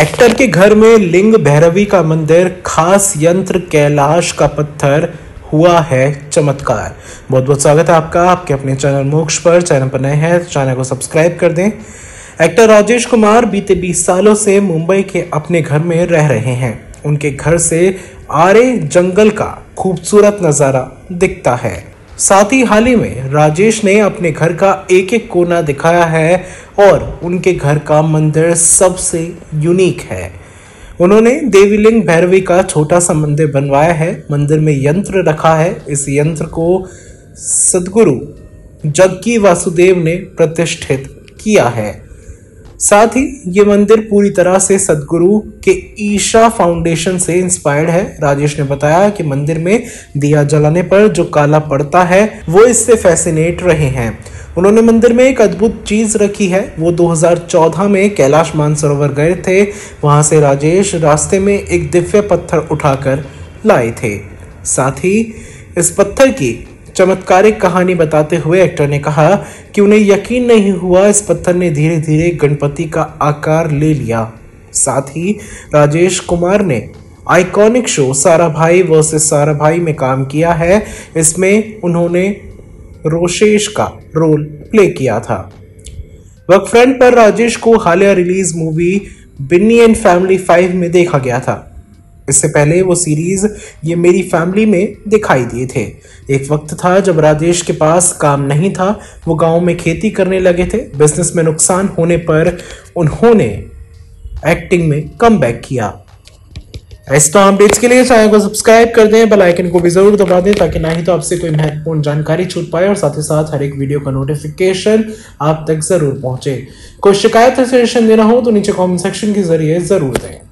Actor के घर में लिंग भैरवी का मंदिर, खास यंत्र कैलाश का पत्थर हुआ है चमत्कार। बहुत बहुत स्वागत है आपका, आपके अपने चैनल मोक्ष पर। चैनल पर नए हैं, चैनल को सब्सक्राइब कर दें। एक्टर राजेश कुमार बीते 20 सालों से मुंबई के अपने घर में रह रहे हैं। उनके घर से आरे जंगल का खूबसूरत नज़ारा दिखता है। साथ ही हाल ही में राजेश ने अपने घर का एक एक कोना दिखाया है और उनके घर का मंदिर सबसे यूनिक है। उन्होंने देवीलिंग भैरवी का छोटा सा मंदिर बनवाया है। मंदिर में यंत्र रखा है। इस यंत्र को सदगुरु जग्गी वासुदेव ने प्रतिष्ठित किया है। साथ ही ये मंदिर पूरी तरह से सदगुरु के ईशा फाउंडेशन से इंस्पायर्ड है। राजेश ने बताया कि मंदिर में दिया जलाने पर जो काला पड़ता है, वो इससे फैसिनेट रहे हैं। उन्होंने मंदिर में एक अद्भुत चीज़ रखी है। वो 2014 में कैलाश मानसरोवर गए थे। वहाँ से राजेश रास्ते में एक दिव्य पत्थर उठाकर लाए थे। साथ ही इस पत्थर की चमत्कारिक कहानी बताते हुए एक्टर ने कहा कि उन्हें यकीन नहीं हुआ, इस पत्थर ने धीरे धीरे गणपति का आकार ले लिया। साथ ही, राजेश कुमार ने आइकॉनिक शो सारा भाई वर्सेस सारा भाई में काम किया है। इसमें उन्होंने रोशेश का रोल प्ले किया था। वर्क फ्रंट पर राजेश को हालिया release movie Binny and family five में देखा गया था। इससे पहले वो सीरीज़ ये मेरी फैमिली में दिखाई दिए थे। एक वक्त था जब राजेश के पास काम नहीं था, वो गाँव में खेती करने लगे थे। बिज़नेस में नुकसान होने पर उन्होंने एक्टिंग में कम किया। ऐसे अपडेट्स के लिए चैनल को सब्सक्राइब कर दें बेल आइकन को भी ज़रूर दबा दें ताकि ना ही तो आपसे कोई महत्वपूर्ण जानकारी छूट पाए और साथ ही साथ हर एक वीडियो का नोटिफिकेशन आप तक ज़रूर पहुँचे। कोई शिकायत या सजेशन देना हो तो नीचे कमेंट सेक्शन के ज़रिए ज़रूर दें।